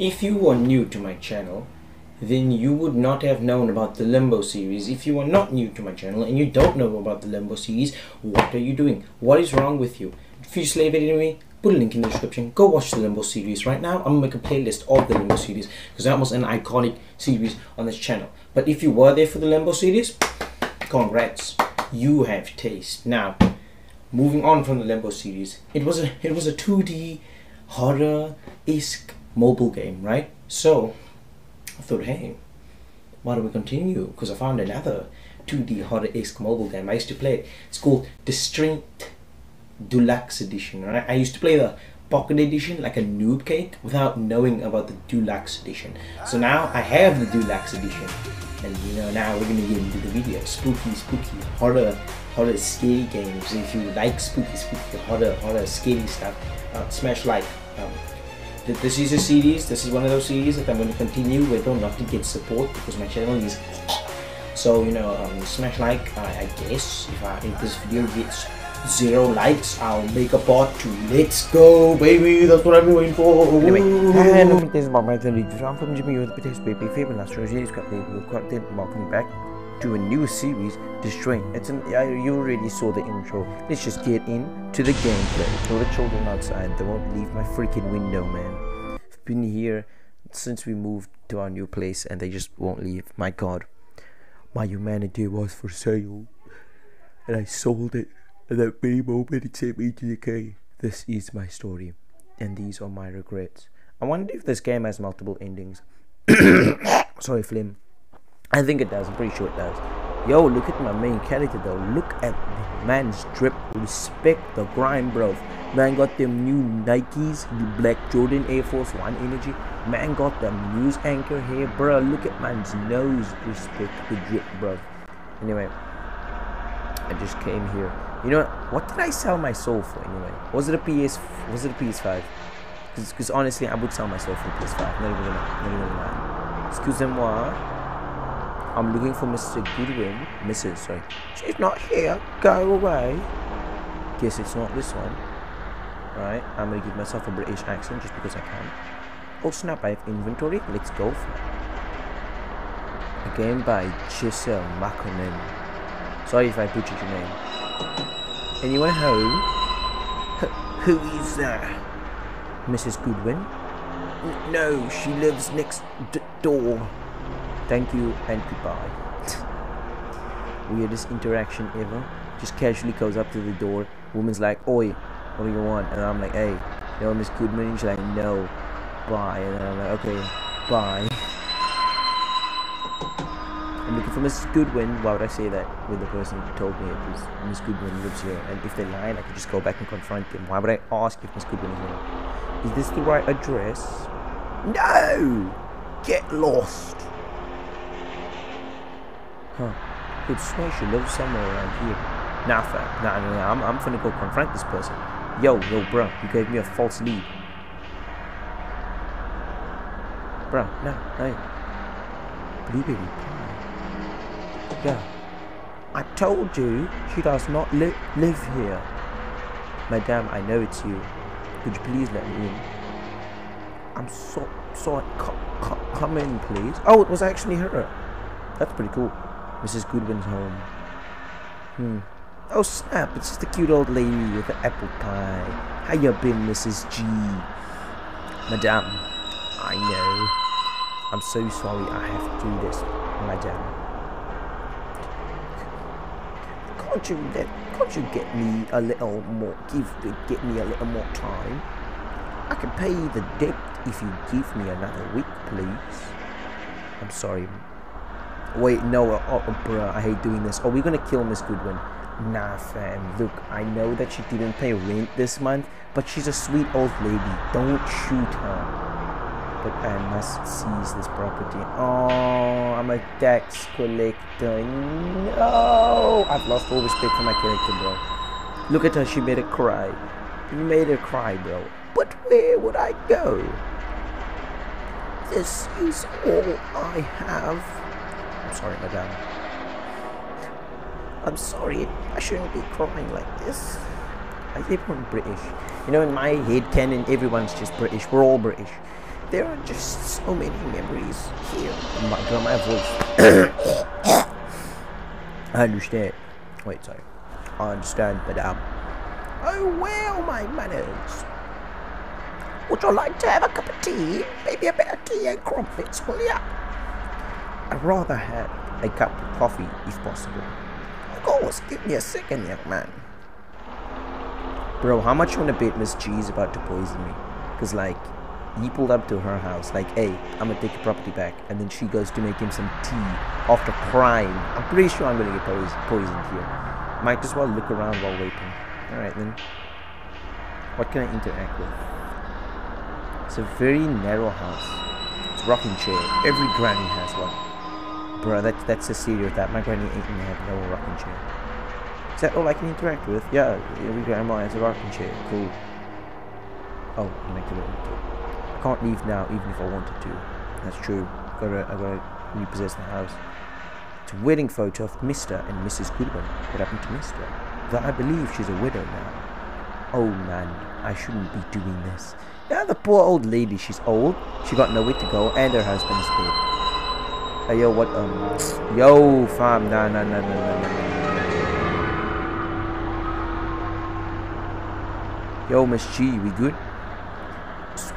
If you are new to my channel, then you would not have known about the Limbo series. If you are not new to my channel and you don't know about the Limbo series, what are you doing? What is wrong with you? If you slave it me, put a link in the description. Go watch the Limbo series right now. I'm gonna make a playlist of the Limbo series because that was an iconic series on this channel. But if you were there for the Limbo series, congrats, you have taste. Now, moving on from the Limbo series, it was a it was a 2D horror esque mobile game, right? So I thought, hey, why don't we continue? Because I found another 2D horror-esque mobile game. I used to play it. It's called Distraint Deluxe Edition. Right? I used to play the Pocket Edition like a noob cake without knowing about the Deluxe Edition. So now I have the Deluxe Edition. And you know, now we're gonna get into the video. Spooky, spooky, horror, horror, scary games. If you like spooky, spooky, horror, horror, scary stuff, uh, smash like. Um, this is a series this is one of those series that i'm going to continue with or not to get support because my channel is so you know um, smash like i guess. If, I, if this video gets zero likes i'll make a part two. Let's go baby. That's what i've been waiting for. Anyway hello this is my friend i'm from jimmy you're the baby last year he's got the welcome back to a new series destroying it's an yeah, you already saw the intro. Let's just get into the gameplay. All the children outside. They won't leave my freaking window man. I've been here since we moved to our new place and they just won't leave. My god. My humanity was for sale. And i sold it. At that very moment it sent me to decay this is my story. And these are my regrets. I wonder if this game has multiple endings. Sorry flim I think it does. I'm pretty sure it does. Yo, look at my main character though. Look at the man's drip. Respect the grind, bro. Man got them new Nikes, the Black Jordan Air Force One Energy. Man got the news anchor here, bro. Look at man's nose. Respect the drip, bro. Anyway, I just came here. You know what? Did I sell my soul for anyway? Was it a PS? Was it a PS5? Because honestly, I would sell my soul for a PS5. Not even gonna, not even gonna lie. Excusez-moi. I'm looking for Mr. Goodwin. Mrs. Sorry. She's not here. Go away. Guess it's not this one. Right. I'm gonna give myself a British accent just because I can. Oh snap! I have inventory. Let's go for it. A game by Giselle Makonnen. Sorry if I butchered your name. Anyone home? Who is there? Mrs. Goodwin? N no, she lives next door. Thank you and goodbye. Weirdest interaction ever. Just casually goes up to the door. Woman's like, Oi, what do you want? And I'm like, hey, you know Miss Goodman? And she's like, no. Bye. And then I'm like, okay, bye. I'm looking for Mrs. Goodwin. Why would I say that when the person who told me it was Miss Goodwin lives here? And if they lie, I could just go back and confront them. Why would I ask if Miss Goodwin is here? Is this the right address? No! Get lost! Huh. Could swear she lives somewhere around here. Nah, fam. Nah, nah, nah. I'm, I'm finna go confront this person. Yo, yo, bro. You gave me a false lead. Bro, no, hey. Blueberry pie. Yeah. I told you she does not li live here. Madame, I know it's you. Could you please let me in? I'm so sorry. Come in, please. Oh, it was actually her. That's pretty cool. Mrs. Goodwin's home. Hmm. Oh snap, it's just a cute old lady with an apple pie. How you been, Mrs. G? Madame, I know. I'm so sorry I have to do this, Madame. Can't you let, can't you get me a little more, give, get me a little more time? I can pay the debt if you give me another week, please. I'm sorry, Wait, no, uh, oh, oh, bruh, I hate doing this. Are we gonna kill Miss Goodwin? Nah, fam. Look, I know that she didn't pay rent this month, but she's a sweet old lady. Don't shoot her. But I must seize this property. Oh, I'm a tax collector. No! I've lost all respect for my character, bro. Look at her, she made her cry. You made her cry, bro. But where would I go? This is all I have. I'm sorry, madame. I'm sorry. I shouldn't be crying like this. I live in British. You know, in my head canon, everyone's just British. We're all British. there are just so many memories here. Oh my God, my voice. I understand. Wait, sorry. I understand, madame. Oh well, my manners. Would you like to have a cup of tea? Maybe a bit of tea and crumpets, will ya? I'd rather have a cup of coffee, if possible. Of course, give me a second, young man. Bro, how much you wanna bet Miss G is about to poison me? Cause like, he pulled up to her house, like, hey, I'm gonna take your property back. And then she goes to make him some tea after crying. I'm pretty sure I'm gonna get pois- poisoned here. Might as well look around while waiting. Alright then. What can I interact with? It's a very narrow house. It's rocking chair. Every granny has one. Bro, that, that's a that My granny ain't gonna have no rocking chair. Is that all I can interact with? Yeah, every grandma has a rocking chair. Cool. Oh, connected it. I can't leave now, even if I wanted to. That's true. Gotta, I gotta repossess the house. It's a wedding photo of Mr. and Mrs. Goodwin. What happened to Mr.? Though I believe she's a widow now. Oh man, I shouldn't be doing this. Yeah, the poor old lady, she's old, she got nowhere to go, and her husband is dead. Hey, yo, what, um, yo, fam, nah, nah, nah, nah, nah, nah. Yo, Miss G, we good?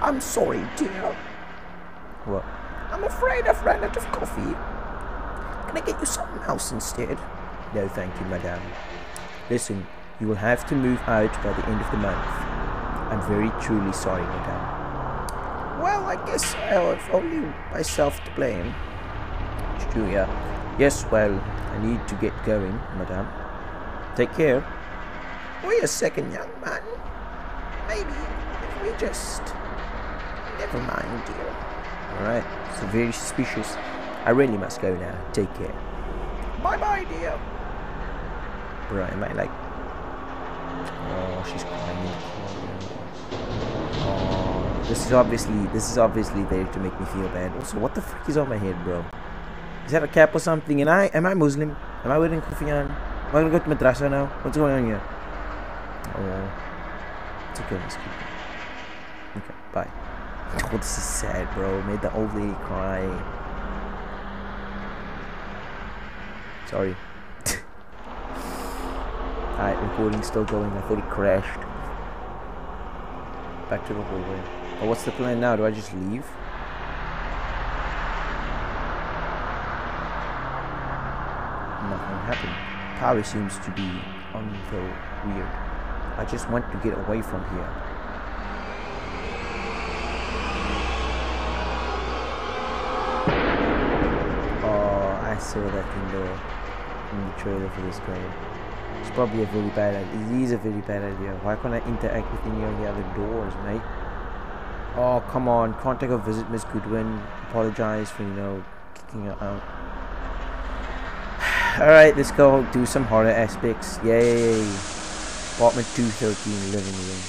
I'm sorry, dear. What? I'm afraid I've run out of coffee. Can I get you something else instead? No, thank you, madame. Listen, you will have to move out by the end of the month. I'm very truly sorry, madame. Well, I guess I have only myself to blame. Yeah. Yes, well, I need to get going, madame. Take care. Wait a second, young man. Maybe if we just... Never mind, dear. Alright, so very suspicious. I really must go now. Take care. Bye-bye, dear. Bro, am I like... Oh, she's crying. Oh, this is obviously, this is obviously there to make me feel bad. Also, what the frick is on my head, bro? Is that a cap or something? And I, am I Muslim? Am I wearing kufiyan? Am I gonna go to madrasa now? What's going on here? Oh, it's okay, let's keep it. Okay, bye. Oh, this is sad, bro. Made the old lady cry. Sorry. Alright, recording still going. I thought it crashed. Back to the hallway. Oh, what's the plan now? Do I just leave? Nothing happened. Power seems to be the weird. I just want to get away from here. Oh, I saw that in the in the trailer for this game. It's probably a very bad idea. It is a very bad idea. Why can't I interact with any of the other doors, mate? Oh, come on. I go visit Miss Goodwin? Apologize for, you know, kicking her out. Alright, let's go do some horror aspects. Yay! Apartment 213, living room.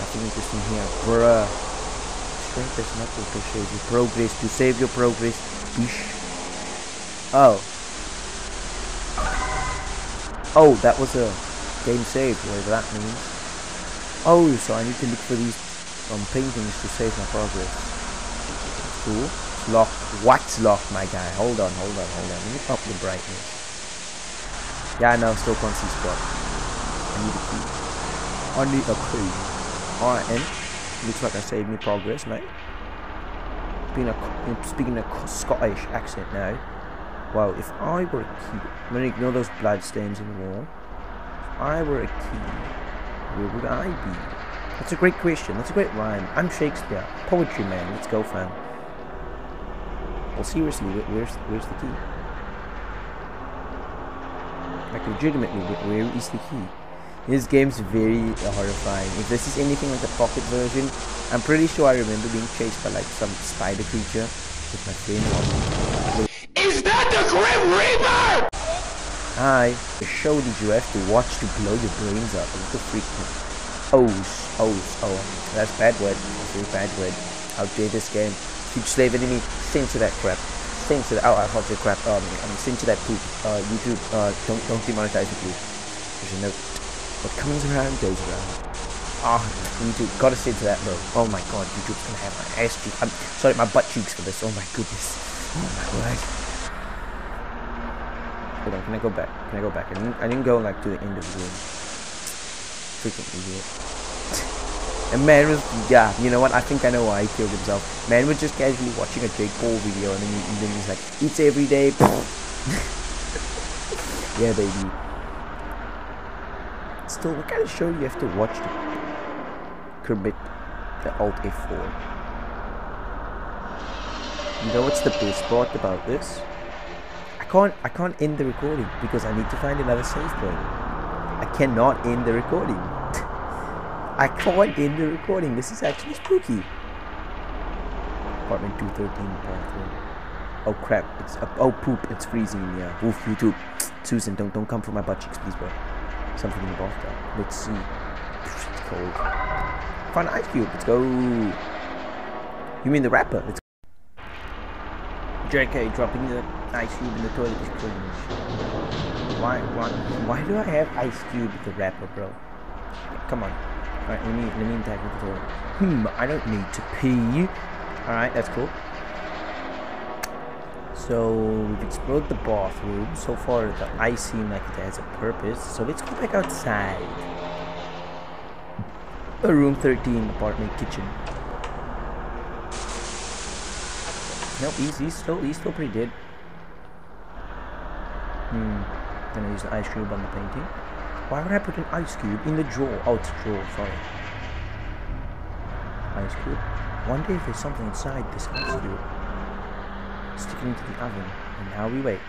Nothing interesting here. Bruh. Strength is not auto save your progress. To save your progress. Oh. Oh, that was a game save, whatever that means. Oh, so I need to look for these um, paintings to save my progress. Cool. It's locked. What's locked, my guy? Hold on, hold on, hold on. Let me up the brightness. Yeah, no, still can't see spot. I need a key. Need a key. And looks like I saved me progress, mate. Being a, speaking a Scottish accent now. Well, if I were a key, I'm gonna ignore those blood stains in the wall. If I were a key, where would I be? That's a great question. That's a great rhyme. I'm Shakespeare, poetry man. Let's go, fam. Well, seriously, where's where's the key? Like legitimately, where is the key? This game's very horrifying. If this is anything like the pocket version, I'm pretty sure I remember being chased by like some spider creature with my friend. Is that the Grim Reaper? Hi. The show did you have to watch to blow your brains up? What the freak? Oh, oh, oh. That's bad word. That's a bad word. How dare this game? Keep slaving me. to that crap. Censor that. Oh, I it crap. Um, um, to that poop. Uh, YouTube. Uh, don't don't demonetize please. There's a note. What comes around goes around. Oh, you need to gotta say to that though. Oh my god, YouTube's gonna have my ass cheeks. I'm sorry, my butt cheeks for this. Oh my goodness. Oh my word. Hold on, can I go back? Can I go back? I didn't, I didn't go like to the end of the room. Freaking idiot. And man was, yeah, you know what? I think I know why he killed himself. Man was just casually watching a Jake Paul video and then, he, and then he's like, it's every day. yeah, baby. Still, what kind of show do you have to watch to commit the Alt F4? You know what's the best part about this? I can't, I can't end the recording because I need to find another save point. I cannot end the recording. I can't end the recording. This is actually spooky. Apartment 213 bathroom. Oh crap! It's uh, oh poop! It's freezing. Yeah. Woof YouTube. Susan, don't don't come for my butt cheeks, please, bro. Something in the bathtub. Let's see. It's cold. Find ice cube. Let's go. You mean the rapper? Let's. Go. JK dropping the ice cube in the toilet is cringe. Why why why do I have ice cube with the rapper, bro? Come on. Alright, let me let me interact with the toilet. Hmm, I don't need to pee. Alright, that's cool. So we've explored the bathroom. So far the ice seems like it has a purpose. So let's go back outside. A room 13 apartment kitchen. No, he's, he's still he's still pretty dead. Hmm. Gonna use the ice cube on the painting. Why would I put an ice cube in the drawer? Oh, it's a drawer, sorry. Ice cube. Wonder if there's something inside this ice cube. Sticking into the oven. And now we wait.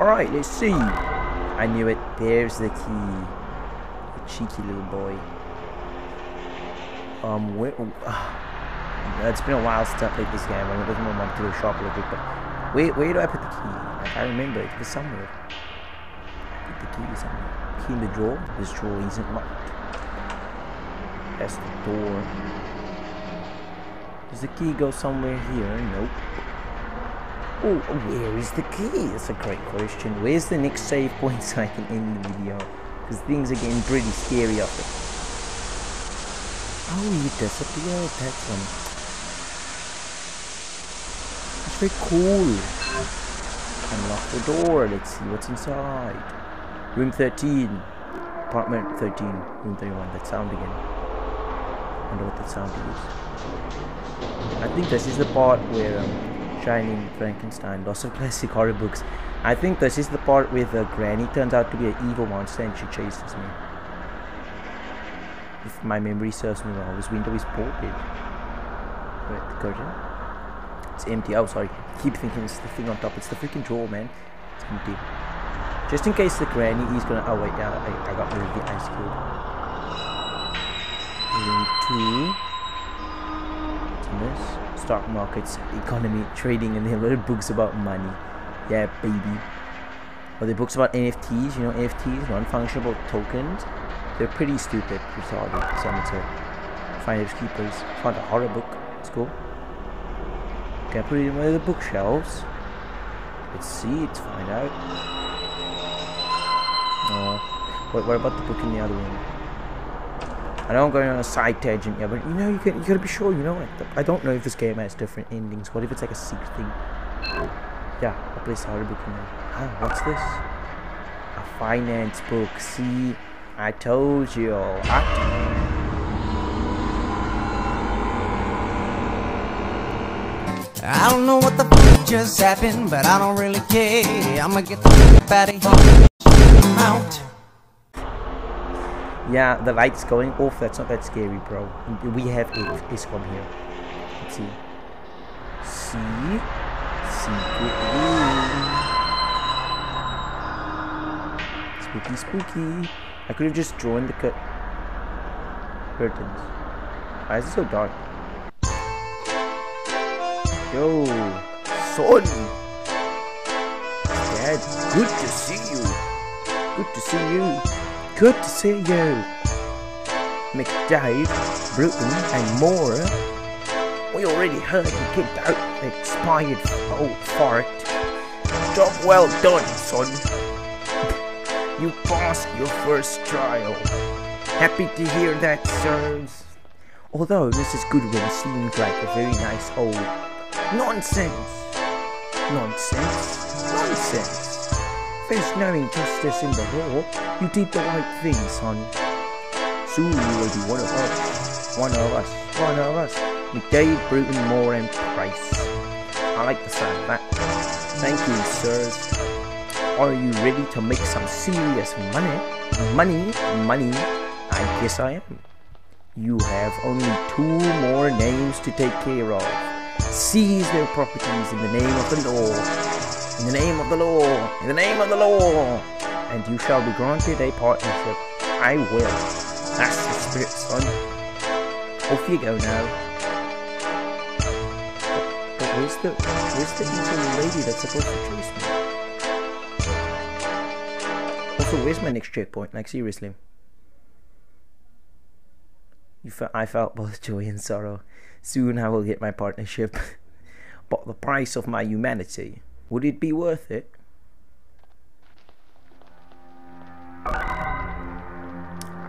Alright, let's see. I knew it. There's the key. The cheeky little boy. Um, where... Uh, it's been a while since I played this game. I doesn't want to a shop a little bit, but... Where, where do I put the key? Like, I remember it. it was somewhere the key is somewhere. Key in the drawer. This drawer isn't locked. That's the door. Does the key go somewhere here? Nope. Oh, where is the key? That's a great question. Where's the next save point so I can end the video? Because things are getting pretty scary after. Oh, he disappeared. That's um. That's very cool. Unlock the door. Let's see what's inside. Room 13. Apartment 13. Room 31. That sound again. I wonder what that sound is. I think this is the part where um, Shining, Frankenstein, lots of classic horror books. I think this is the part where the granny turns out to be an evil monster and she chases me. If my memory serves me well, this window is bolted. Wait, the curtain? It's empty. Oh, sorry. I keep thinking it's the thing on top. It's the freaking drawer, man. It's empty. Just in case the granny is gonna. Oh wait, yeah, I, I got rid of the ice cube. Room two. This? Stock markets, economy, trading, and are little books about money. Yeah, baby. Or the books about NFTs. You know, NFTs, non-functional tokens. They're pretty stupid, retarded. Some would say. Finders keepers. Found a horror book. It's cool. Can I put it in one of the bookshelves? Let's see. Let's find out. Wait, what about the book in the other room? I know I'm going on a side tangent here, but you know, you, can, you gotta be sure, you know, like, I don't know if this game has different endings. What if it's like a secret thing? Yeah, I place a horror book in there. Ah, what's this? A finance book. See, I told you. I I don't know what the fuck just happened, but I don't really care. I'ma get the fuck out of here. Out. Yeah, the light's going off. That's not that scary, bro. We have it. ISCOM here. Let's see. See? Spooky, spooky. I could have just drawn the cut curtains. Why is it so dark? Yo, son. Dad, good to see you. Good to see you. Good to see you. McDade, Bruton, and more. We already heard you kicked out the expired old fart. Job well done, son. You passed your first trial. Happy to hear that, sirs. Although Mrs. Goodwin seemed like a very nice old nonsense. Nonsense. Nonsense. First knowing injustice in the law, you did the right thing, son. Soon you will be one of us. One of us. One of us. McDade, Bruton, Moore, and Price. I like the sound of that. Thank you, sirs. Are you ready to make some serious money? Money, money. I guess I am. You have only two more names to take care of. Seize their properties in the name of the law. In the name of the law. In the name of the law. And you shall be granted a partnership. I will. That's the spirit, son. Off you go now. But where's the where's the evil lady that's supposed to chase me? Also, where's my next checkpoint? Like seriously. Fe- I felt both joy and sorrow. Soon I will get my partnership. but the price of my humanity, would it be worth it?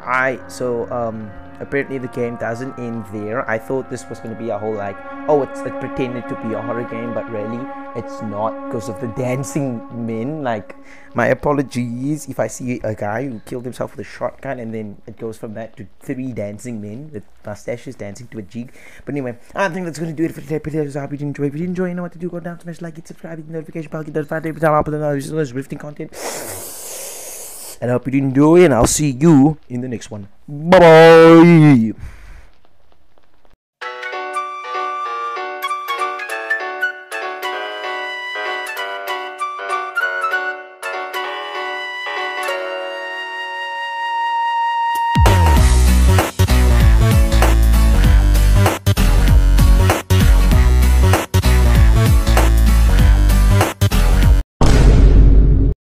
I so um apparently the game doesn't end there. I thought this was gonna be a whole like oh it's it pretended to be a horror game, but really it's not because of the dancing men. Like my apologies if I see a guy who killed himself with a shotgun and then it goes from that to three dancing men with mustaches dancing to a jig. But anyway, I think that's gonna do it for today. Please, I hope you enjoy. If you did enjoy, you know what to do. Go down, smash like, it, subscribe, hit the notification bell, get notified every time I upload another rifting content. And I hope you did enjoy, and I'll see you in the next one. Bye bye.